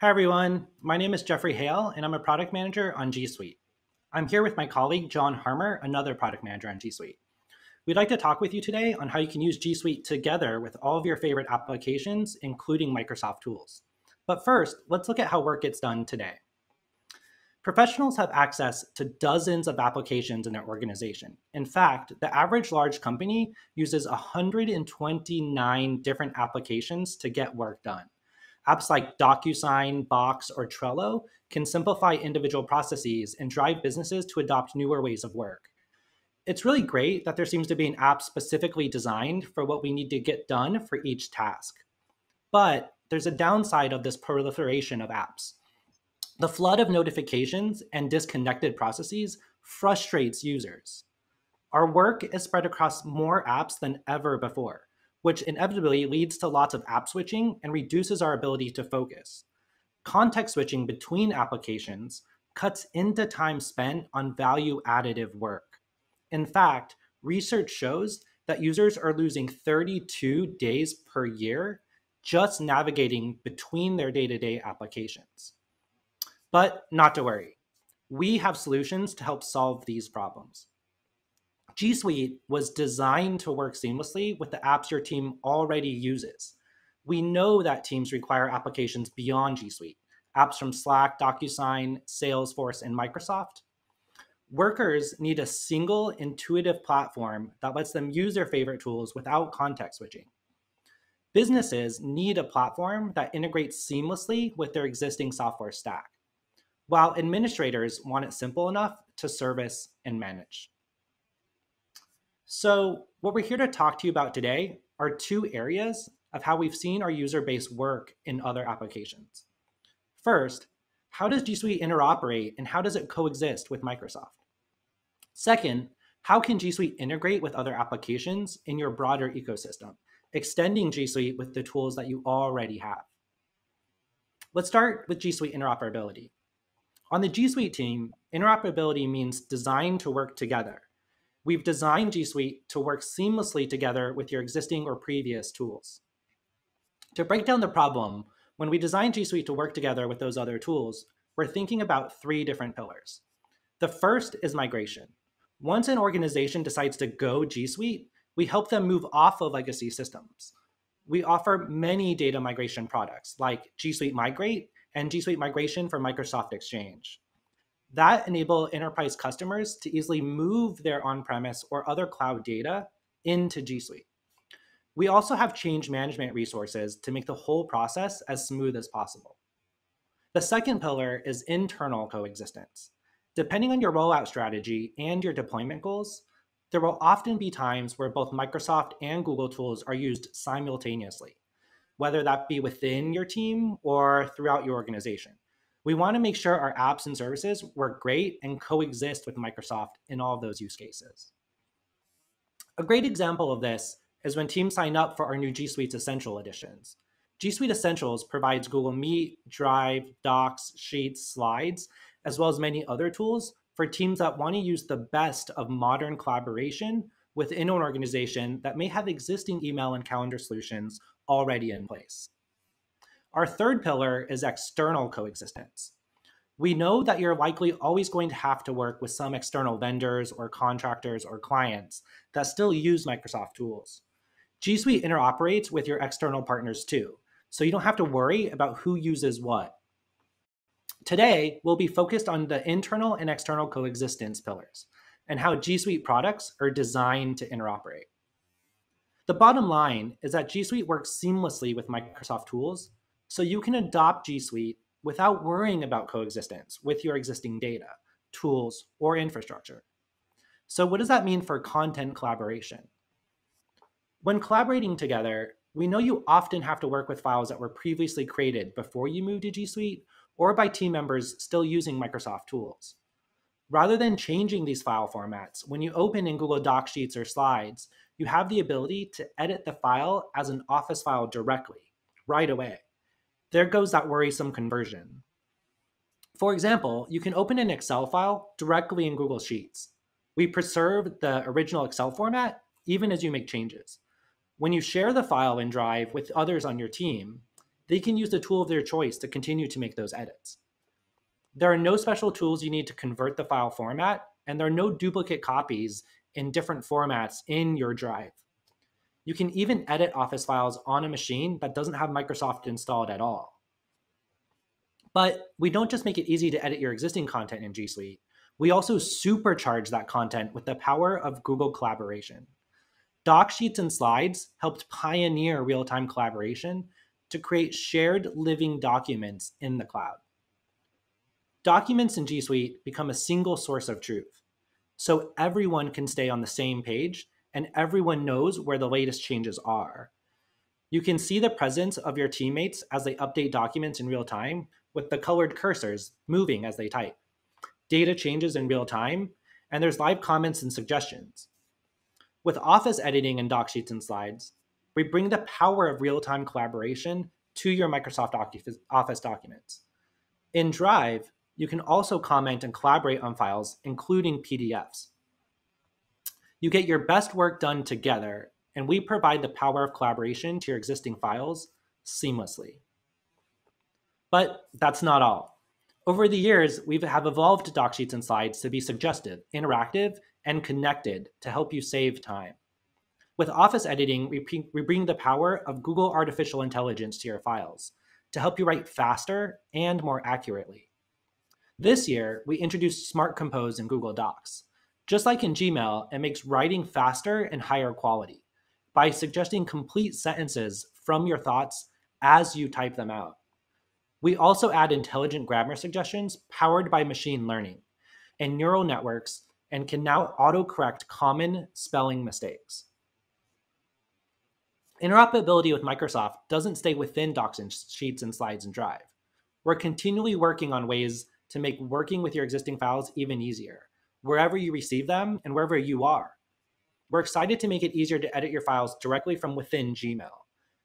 Hi, everyone. My name is Jeffery Hoehl, and I'm a product manager on G Suite. I'm here with my colleague, Jon Harmer, another product manager on G Suite. We'd like to talk with you today on how you can use G Suite together with all of your favorite applications, including Microsoft tools. But first, let's look at how work gets done today. Professionals have access to dozens of applications in their organization. In fact, the average large company uses 129 different applications to get work done. Apps like DocuSign, Box, or Trello can simplify individual processes and drive businesses to adopt newer ways of work. It's really great that there seems to be an app specifically designed for what we need to get done for each task. But there's a downside of this proliferation of apps. The flood of notifications and disconnected processes frustrates users. Our work is spread across more apps than ever before, which inevitably leads to lots of app switching and reduces our ability to focus. Context switching between applications cuts into time spent on value additive work. In fact, research shows that users are losing 32 days per year just navigating between their day to day applications. But not to worry, we have solutions to help solve these problems. G Suite was designed to work seamlessly with the apps your team already uses. We know that teams require applications beyond G Suite, apps from Slack, DocuSign, Salesforce, and Microsoft. Workers need a single intuitive platform that lets them use their favorite tools without context switching. Businesses need a platform that integrates seamlessly with their existing software stack while administrators want it simple enough to service and manage. So, what we're here to talk to you about today are two areas of how we've seen our user base work in other applications. First, how does G Suite interoperate and how does it coexist with Microsoft? Second, how can G Suite integrate with other applications in your broader ecosystem, extending G Suite with the tools that you already have? Let's start with G Suite interoperability. On the G Suite team, interoperability means design to work together. We've designed G Suite to work seamlessly together with your existing or previous tools. To break down the problem, when we design G Suite to work together with those other tools, we're thinking about three different pillars. The first is migration. Once an organization decides to go G Suite, we help them move off of legacy systems. We offer many data migration products like G Suite Migrate and G Suite migration for Microsoft Exchange. That enable enterprise customers to easily move their on-premise or other cloud data into G Suite. We also have change management resources to make the whole process as smooth as possible. The second pillar is internal coexistence. Depending on your rollout strategy and your deployment goals, there will often be times where both Microsoft and Google tools are used simultaneously whether that be within your team or throughout your organization. We want to make sure our apps and services work great and coexist with Microsoft in all of those use cases. A great example of this is when teams sign up for our new G Suite Essential editions. G Suite Essentials provides Google Meet, Drive, Docs, Sheets, Slides, as well as many other tools for teams that want to use the best of modern collaboration within an organization that may have existing email and calendar solutions already in place. Our third pillar is external coexistence. We know that you're likely always going to have to work with some external vendors or contractors or clients that still use Microsoft tools. G Suite interoperates with your external partners too, so you don't have to worry about who uses what. Today, we'll be focused on the internal and external coexistence pillars and how G Suite products are designed to interoperate. The bottom line is that G Suite works seamlessly with Microsoft tools, so you can adopt G Suite without worrying about coexistence with your existing data, tools, or infrastructure. So, what does that mean for content collaboration? When collaborating together, we know you often have to work with files that were previously created before you moved to G Suite or by team members still using Microsoft tools. Rather than changing these file formats, when you open in Google Docs Sheets or Slides, you have the ability to edit the file as an Office file directly, right away. There goes that worrisome conversion. For example, you can open an Excel file directly in Google Sheets. We preserve the original Excel format even as you make changes. When you share the file in Drive with others on your team, they can use the tool of their choice to continue to make those edits. There are no special tools you need to convert the file format, and there are no duplicate copies in different formats in your drive. You can even edit Office files on a machine that doesn't have Microsoft installed at all. But we don't just make it easy to edit your existing content in G Suite, we also supercharge that content with the power of Google Collaboration. Doc Sheets and Slides helped pioneer real time collaboration to create shared living documents in the cloud. Documents in G Suite become a single source of truth, so everyone can stay on the same page and everyone knows where the latest changes are. You can see the presence of your teammates as they update documents in real time with the colored cursors moving as they type. Data changes in real time, and there's live comments and suggestions. With Office editing and doc sheets and slides, we bring the power of real time collaboration to your Microsoft Office documents. In Drive, you can also comment and collaborate on files, including PDFs. You get your best work done together, and we provide the power of collaboration to your existing files seamlessly. But that's not all. Over the years, we have evolved doc sheets and slides to be suggestive, interactive, and connected to help you save time. With Office editing, we, we bring the power of Google Artificial Intelligence to your files to help you write faster and more accurately. This year, we introduced Smart Compose in Google Docs. Just like in Gmail, it makes writing faster and higher quality by suggesting complete sentences from your thoughts as you type them out. We also add intelligent grammar suggestions powered by machine learning and neural networks and can now autocorrect common spelling mistakes. Interoperability with Microsoft doesn't stay within Docs and Sheets and Slides and Drive. We're continually working on ways to make working with your existing files even easier, wherever you receive them and wherever you are. We're excited to make it easier to edit your files directly from within Gmail.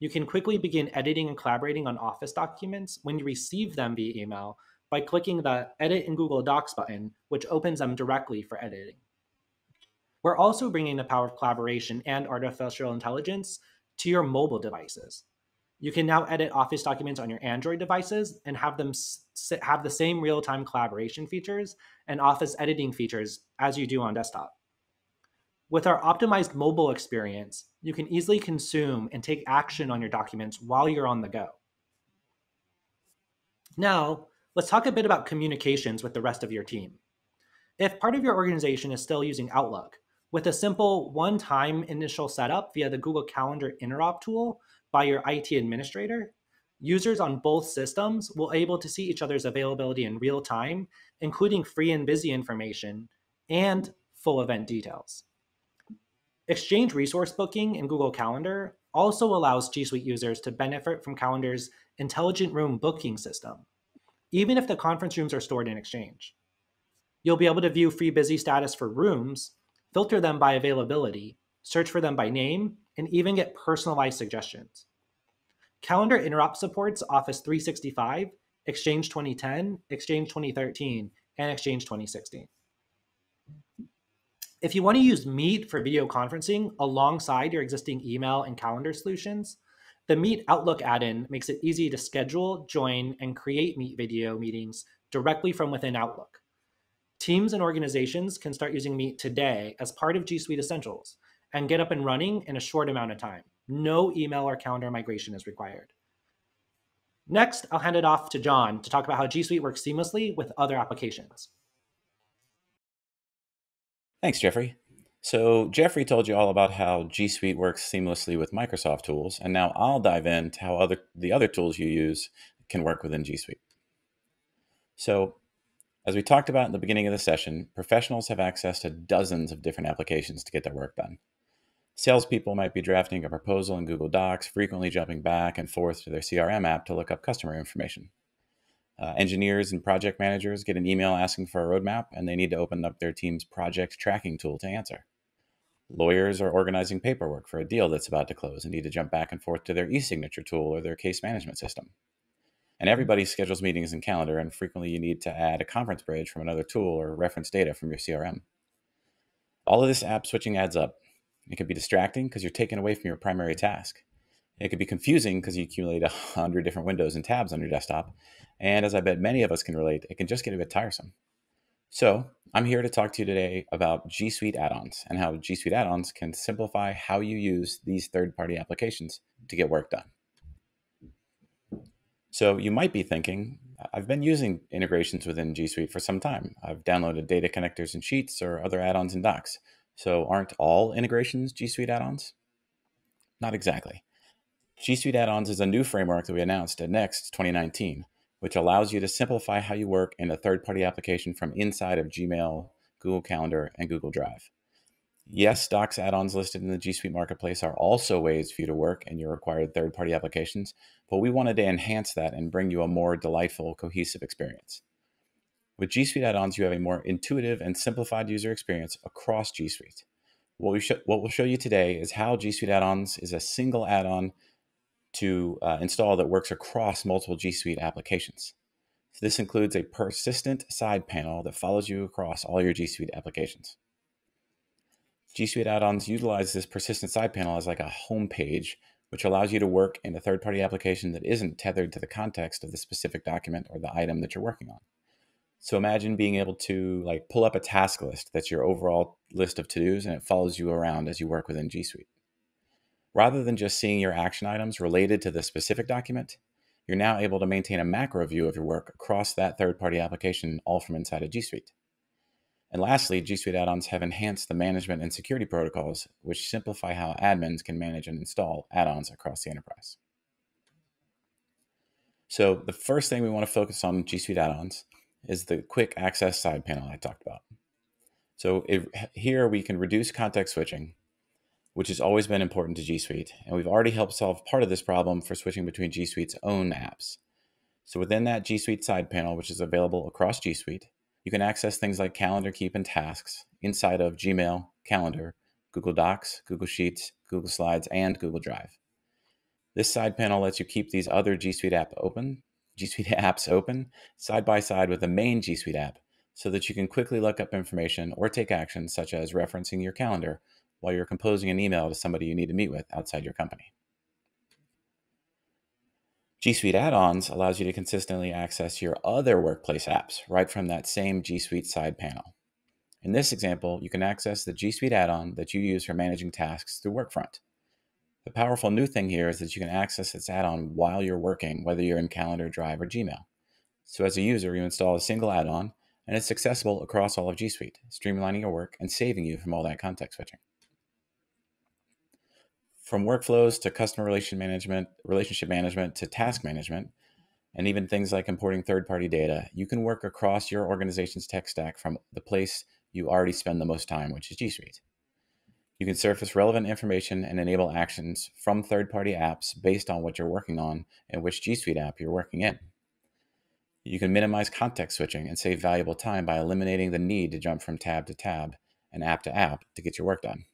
You can quickly begin editing and collaborating on Office documents when you receive them via email by clicking the Edit in Google Docs button, which opens them directly for editing. We're also bringing the power of collaboration and artificial intelligence to your mobile devices. You can now edit Office documents on your Android devices and have them have the same real-time collaboration features and Office editing features as you do on desktop. With our optimized mobile experience, you can easily consume and take action on your documents while you're on the go. Now, let's talk a bit about communications with the rest of your team. If part of your organization is still using Outlook, with a simple one time initial setup via the Google Calendar interop tool by your IT administrator, users on both systems will be able to see each other's availability in real time, including free and busy information and full event details. Exchange resource booking in Google Calendar also allows G Suite users to benefit from Calendar's intelligent room booking system, even if the conference rooms are stored in Exchange. You'll be able to view free busy status for rooms filter them by availability, search for them by name, and even get personalized suggestions. Calendar Interop supports Office 365, Exchange 2010, Exchange 2013, and Exchange 2016. If you want to use Meet for video conferencing alongside your existing email and calendar solutions, the Meet Outlook add in makes it easy to schedule, join, and create Meet video meetings directly from within Outlook. Teams and organizations can start using Meet today as part of G Suite Essentials and get up and running in a short amount of time. No email or calendar migration is required. Next, I'll hand it off to Jon to talk about how G Suite works seamlessly with other applications. Thanks, Jeffery. So, Jeffery told you all about how G Suite works seamlessly with Microsoft tools, and now I'll dive into how other the other tools you use can work within G Suite. So, as we talked about in the beginning of the session, professionals have access to dozens of different applications to get their work done. Salespeople might be drafting a proposal in Google Docs, frequently jumping back and forth to their CRM app to look up customer information. Uh, engineers and project managers get an email asking for a roadmap, and they need to open up their team's project tracking tool to answer. Lawyers are organizing paperwork for a deal that's about to close and need to jump back and forth to their e signature tool or their case management system. And everybody schedules meetings in Calendar, and frequently you need to add a conference bridge from another tool or reference data from your CRM. All of this app switching adds up. It can be distracting because you're taken away from your primary mm-hmm. task. It could be confusing because you accumulate a hundred different windows and tabs on your desktop. And as I bet many of us can relate, it can just get a bit tiresome. So I'm here to talk to you today about G Suite add-ons and how G Suite add-ons can simplify how you use these third-party applications to get work done. So you might be thinking, I've been using integrations within G Suite for some time. I've downloaded data connectors and sheets or other add-ons and docs. So aren't all integrations G Suite add-ons? Not exactly. G Suite add-ons is a new framework that we announced at Next 2019, which allows you to simplify how you work in a third-party application from inside of Gmail, Google Calendar, and Google Drive. Yes, Docs add-ons listed in the G Suite Marketplace are also ways for you to work in your required third-party applications, but we wanted to enhance that and bring you a more delightful, cohesive experience. With G Suite add-ons, you have a more intuitive and simplified user experience across G Suite. What, we sh- what we'll show you today is how G Suite add-ons is a single add-on to uh, install that works across multiple G Suite applications. So this includes a persistent side panel that follows you across all your G Suite applications. G Suite add-ons utilize this persistent side panel as like a home page, which allows you to work in a third-party application that isn't tethered to the context of the specific document or the item that you're working on. So imagine being able to like pull up a task list that's your overall list of to-dos and it follows you around as you work within G Suite. Rather than just seeing your action items related to the specific document, you're now able to maintain a macro view of your work across that third party application, all from inside of G Suite. And lastly, G Suite add ons have enhanced the management and security protocols, which simplify how admins can manage and install add ons across the enterprise. So, the first thing we want to focus on G Suite add ons is the quick access side panel I talked about. So, here we can reduce context switching which has always been important to G Suite, and we've already helped solve part of this problem for switching between G Suite's own apps. So within that G Suite side panel, which is available across G Suite, you can access things like calendar keep and tasks inside of Gmail, Calendar, Google Docs, Google Sheets, Google Slides, and Google Drive. This side panel lets you keep these other G Suite apps open, G Suite apps open side by side with the main G Suite app so that you can quickly look up information or take actions such as referencing your calendar while you're composing an email to somebody you need to meet with outside your company. G Suite add ons allows you to consistently access your other workplace apps right from that same G Suite side panel. In this example, you can access the G Suite add on that you use for managing tasks through Workfront. The powerful new thing here is that you can access this add on while you're working, whether you're in Calendar, Drive, or Gmail. So, as a user, you install a single add on and it's accessible across all of G Suite, streamlining your work and saving you from all that context switching from workflows to customer relation management, relationship management to task management, and even things like importing third party data, you can work across your organization's tech stack from the place you already spend the most time, which is G Suite. You can surface relevant information and enable actions from third party apps based on what you're working on and which G Suite app you're working in. You can minimize context switching and save valuable time by eliminating the need to jump from tab to tab and app to app to get your work done.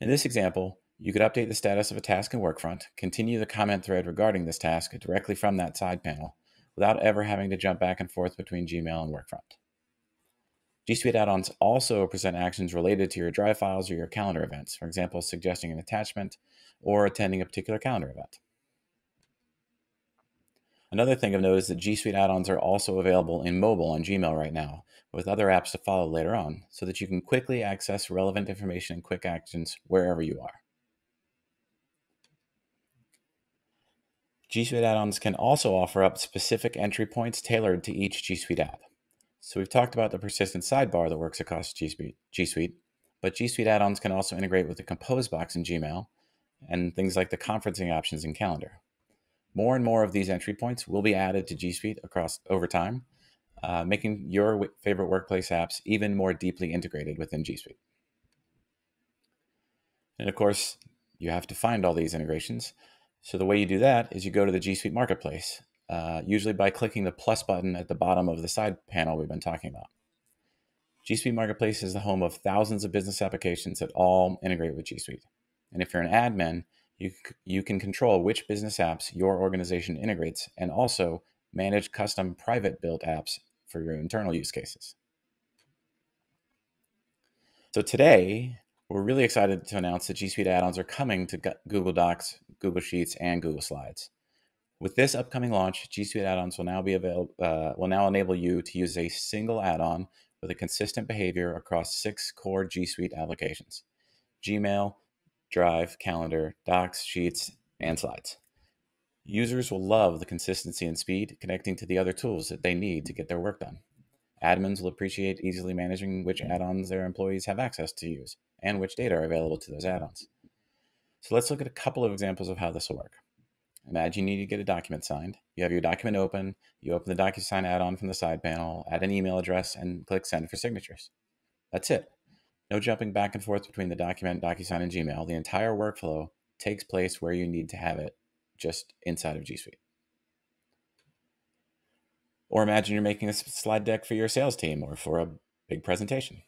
In this example, you could update the status of a task in Workfront, continue the comment thread regarding this task directly from that side panel without ever having to jump back and forth between Gmail and Workfront. G Suite add ons also present actions related to your Drive files or your calendar events, for example, suggesting an attachment or attending a particular calendar event. Another thing note is that G Suite add ons are also available in mobile on Gmail right now, with other apps to follow later on, so that you can quickly access relevant information and quick actions wherever you are. G Suite add-ons can also offer up specific entry points tailored to each G Suite app. So we've talked about the persistent sidebar that works across G Suite, G Suite but G Suite add-ons can also integrate with the Compose box in Gmail and things like the conferencing options in Calendar. More and more of these entry points will be added to G Suite across over time, uh, making your favorite workplace apps even more deeply integrated within G Suite. And of course, you have to find all these integrations. So the way you do that is you go to the G Suite Marketplace, uh, usually by clicking the plus button at the bottom of the side panel we've been talking about. G Suite Marketplace is the home of thousands of business applications that all integrate with G Suite. And if you're an admin, you, you can control which business apps your organization integrates and also manage custom private built apps for your internal use cases. So today, we're really excited to announce that G Suite add ons are coming to Google Docs, Google Sheets, and Google Slides. With this upcoming launch, G Suite add-ons will now be available. Uh, will now enable you to use a single add-on with a consistent behavior across six core G Suite applications: Gmail, Drive, Calendar, Docs, Sheets, and Slides. Users will love the consistency and speed connecting to the other tools that they need to get their work done. Admins will appreciate easily managing which add ons their employees have access to use and which data are available to those add ons. So let's look at a couple of examples of how this will work. Imagine you need to get a document signed. You have your document open, you open the DocuSign add on from the side panel, add an email address, and click send for signatures. That's it. No jumping back and forth between the document, DocuSign, and Gmail. The entire workflow takes place where you need to have it, just inside of G Suite. Or imagine you're making a slide deck for your sales team or for a big presentation.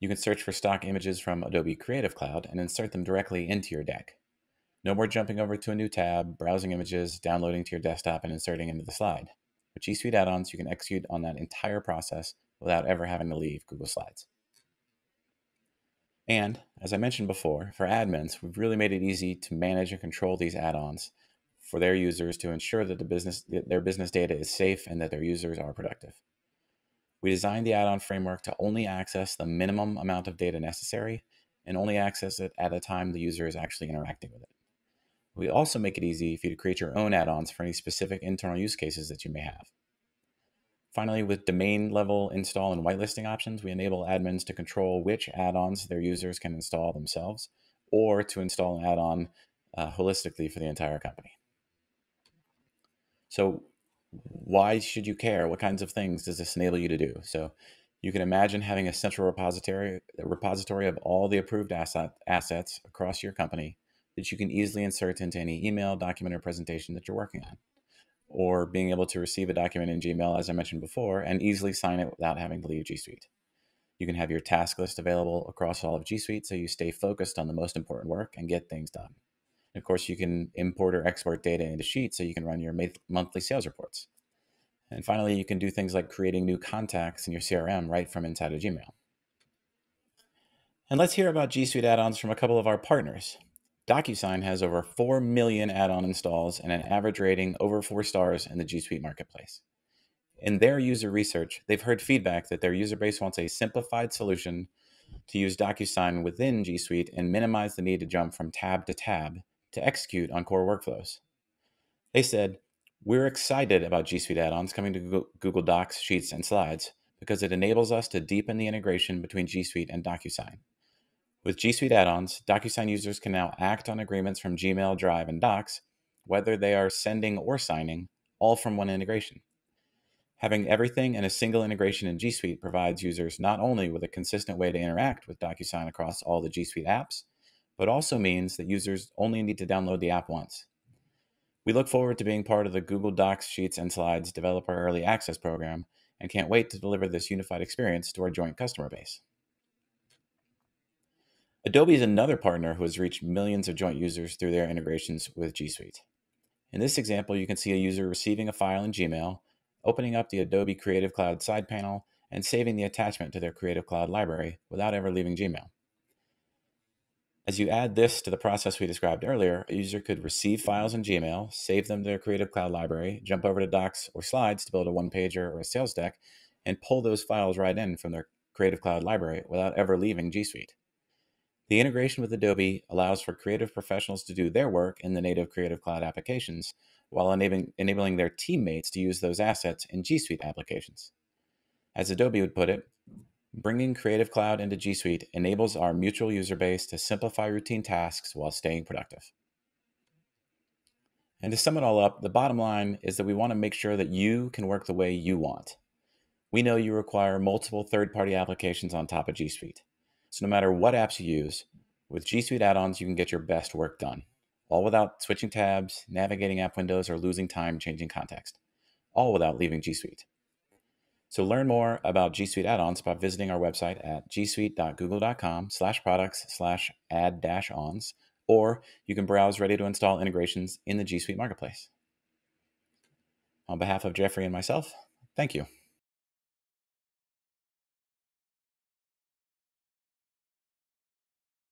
You can search for stock images from Adobe Creative Cloud and insert them directly into your deck. No more jumping over to a new tab, browsing images, downloading to your desktop, and inserting into the slide. With G Suite add ons, you can execute on that entire process without ever having to leave Google Slides. And, as I mentioned before, for admins, we've really made it easy to manage and control these add ons for their users to ensure that the business, their business data is safe and that their users are productive. We designed the add-on framework to only access the minimum amount of data necessary and only access it at a time the user is actually interacting with it. We also make it easy for you to create your own add-ons for any specific internal use cases that you may have. Finally, with domain level install and whitelisting options, we enable admins to control which add-ons their users can install themselves or to install an add-on uh, holistically for the entire company. So why should you care? What kinds of things does this enable you to do? So you can imagine having a central repository, a repository of all the approved asset, assets across your company that you can easily insert into any email, document, or presentation that you're working on. Or being able to receive a document in Gmail, as I mentioned before, and easily sign it without having to leave G Suite. You can have your task list available across all of G Suite so you stay focused on the most important work and get things done. Of course, you can import or export data into Sheets so you can run your monthly sales reports. And finally, you can do things like creating new contacts in your CRM right from inside of Gmail. And let's hear about G Suite add ons from a couple of our partners. DocuSign has over 4 million add on installs and an average rating over 4 stars in the G Suite marketplace. In their user research, they've heard feedback that their user base wants a simplified solution to use DocuSign within G Suite and minimize the need to jump from tab to tab to execute on core workflows. They said, We're excited about G Suite add ons coming to Google Docs, Sheets, and Slides because it enables us to deepen the integration between G Suite and DocuSign. With G Suite add ons, DocuSign users can now act on agreements from Gmail, Drive, and Docs, whether they are sending or signing, all from one integration. Having everything in a single integration in G Suite provides users not only with a consistent way to interact with DocuSign across all the G Suite apps, but also means that users only need to download the app once. We look forward to being part of the Google Docs, Sheets, and Slides Developer Early Access program and can't wait to deliver this unified experience to our joint customer base. Adobe is another partner who has reached millions of joint users through their integrations with G Suite. In this example, you can see a user receiving a file in Gmail, opening up the Adobe Creative Cloud side panel, and saving the attachment to their Creative Cloud library without ever leaving Gmail. As you add this to the process we described earlier, a user could receive files in Gmail, save them to their Creative Cloud library, jump over to Docs or Slides to build a one pager or a sales deck, and pull those files right in from their Creative Cloud library without ever leaving G Suite. The integration with Adobe allows for creative professionals to do their work in the native Creative Cloud applications while enabling, enabling their teammates to use those assets in G Suite applications. As Adobe would put it, Bringing Creative Cloud into G Suite enables our mutual user base to simplify routine tasks while staying productive. And to sum it all up, the bottom line is that we want to make sure that you can work the way you want. We know you require multiple third party applications on top of G Suite. So, no matter what apps you use, with G Suite add ons, you can get your best work done, all without switching tabs, navigating app windows, or losing time changing context, all without leaving G Suite. So learn more about G Suite add-ons by visiting our website at gsuite.google.com slash products slash add dash ons, or you can browse ready to install integrations in the G Suite marketplace. On behalf of Jeffery and myself, thank you.